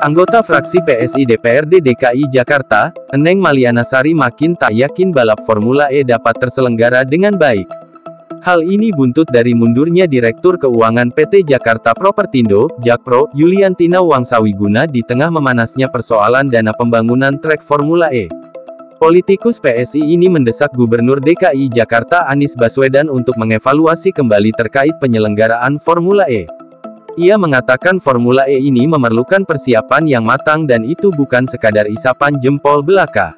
Anggota fraksi PSI DPRD DKI Jakarta, Eneng Maliana Sari makin tak yakin balap Formula E dapat terselenggara dengan baik. Hal ini buntut dari mundurnya Direktur Keuangan PT Jakarta Propertindo, Jakpro, Yuliantina Wangsawiguna di tengah memanasnya persoalan dana pembangunan trek Formula E. Politikus PSI ini mendesak Gubernur DKI Jakarta Anies Baswedan untuk mengevaluasi kembali terkait penyelenggaraan Formula E. Ia mengatakan Formula E ini memerlukan persiapan yang matang dan itu bukan sekadar isapan jempol belaka.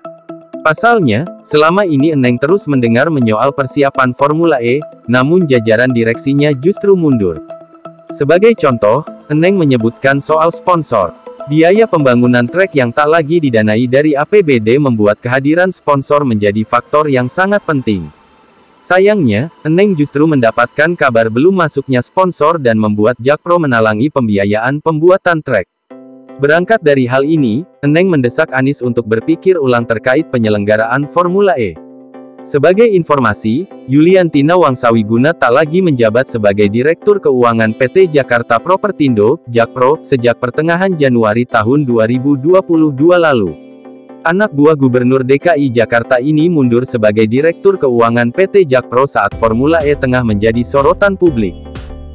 Pasalnya, selama ini Eneng terus mendengar menyoal persiapan Formula E, namun jajaran direksinya justru mundur. Sebagai contoh, Eneng menyebutkan soal sponsor. Biaya pembangunan trek yang tak lagi didanai dari APBD membuat kehadiran sponsor menjadi faktor yang sangat penting. Sayangnya, Eneng justru mendapatkan kabar belum masuknya sponsor dan membuat Jakpro menalangi pembiayaan pembuatan trek. Berangkat dari hal ini, Eneng mendesak Anies untuk berpikir ulang terkait penyelenggaraan Formula E. Sebagai informasi, Yuliantina Wangsawiguna tak lagi menjabat sebagai Direktur Keuangan PT Jakarta Propertindo, Jakpro, sejak pertengahan Januari tahun 2022 lalu. Anak buah Gubernur DKI Jakarta ini mundur sebagai Direktur Keuangan PT Jakpro saat Formula E tengah menjadi sorotan publik.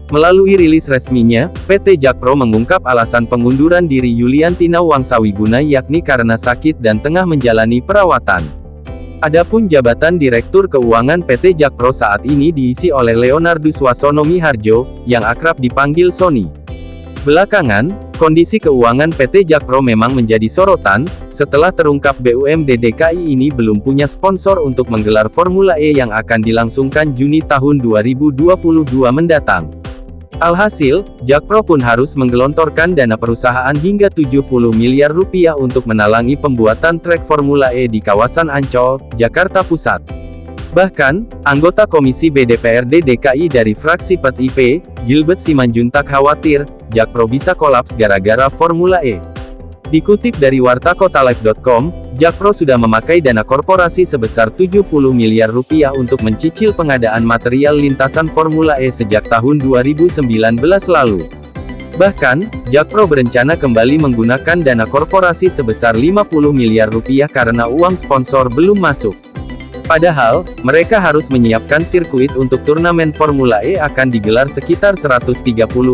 Melalui rilis resminya, PT Jakpro mengungkap alasan pengunduran diri Yuliantina Wangsawiguna yakni karena sakit dan tengah menjalani perawatan. Adapun jabatan Direktur Keuangan PT Jakpro saat ini diisi oleh Leonardo Swasono Miharjo, yang akrab dipanggil Sony. Belakangan, kondisi keuangan PT Jakpro memang menjadi sorotan, setelah terungkap BUMD DKI ini belum punya sponsor untuk menggelar Formula E yang akan dilangsungkan Juni tahun 2022 mendatang. Alhasil, Jakpro pun harus menggelontorkan dana perusahaan hingga 70 miliar rupiah untuk menalangi pembuatan trek Formula E di kawasan Ancol, Jakarta Pusat. Bahkan, anggota Komisi BDPRD DKI dari fraksi PET Gilbert Simanjuntak khawatir, Jakpro bisa kolaps gara-gara Formula E. Dikutip dari wartakotalife.com, Jakpro sudah memakai dana korporasi sebesar 70 miliar rupiah untuk mencicil pengadaan material lintasan Formula E sejak tahun 2019 lalu. Bahkan, Jakpro berencana kembali menggunakan dana korporasi sebesar 50 miliar rupiah karena uang sponsor belum masuk. Padahal, mereka harus menyiapkan sirkuit untuk turnamen Formula E akan digelar sekitar 130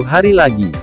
hari lagi.